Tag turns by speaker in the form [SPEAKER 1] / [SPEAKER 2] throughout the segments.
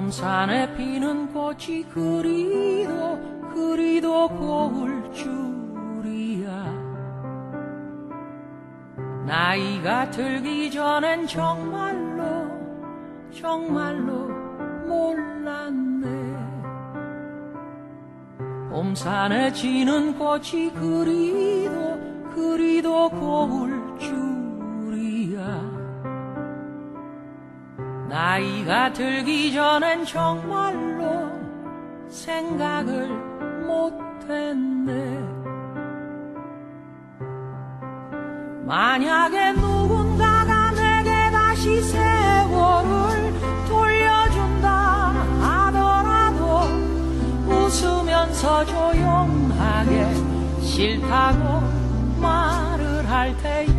[SPEAKER 1] 봄산에 피는 꽃이 그리도 그리도 고울 줄이야. 나이가 들기 전엔 정말로 정말로 몰랐네. 봄산에 지는 꽃이 그리도 그리도 고울 줄 나이가 들기 전엔 정말로 생각을 못했네. 만약에 누군가가 내게 다시 세월을 돌려준다 하더라도 웃으면서 조용하게 싫다고 말을 할 테야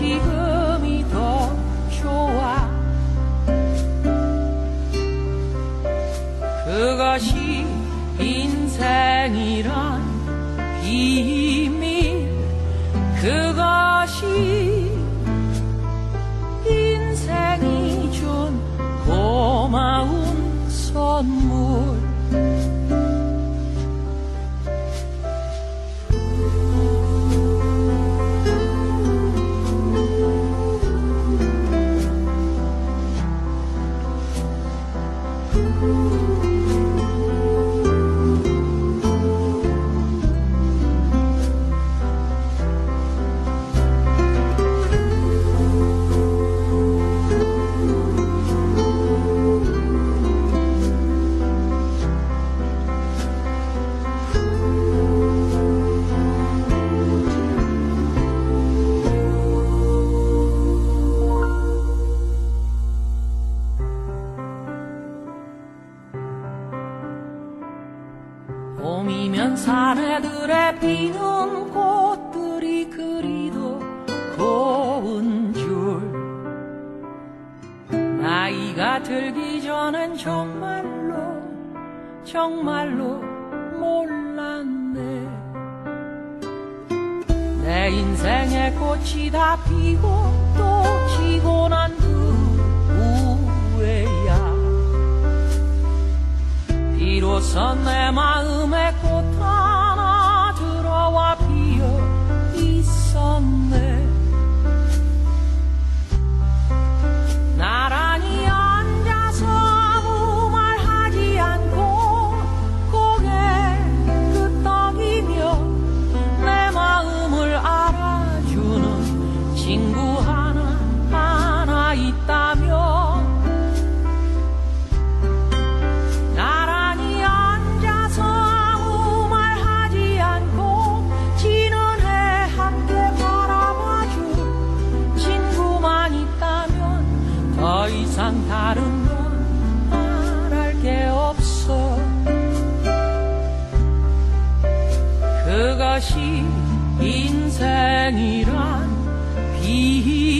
[SPEAKER 1] 지금이 더 좋아. 그것이 인생이란 비밀. 그것이 인생이 준 고마운 선물 봄이면 사내들의 피는 꽃들이 그리도 고운 줄 나이가 들기 전엔 정말로 정말로 몰랐네. 내 인생의 꽃이 다 피고 또 지고 난 그 후에야. 비로소 내마 것이 인생이란 비밀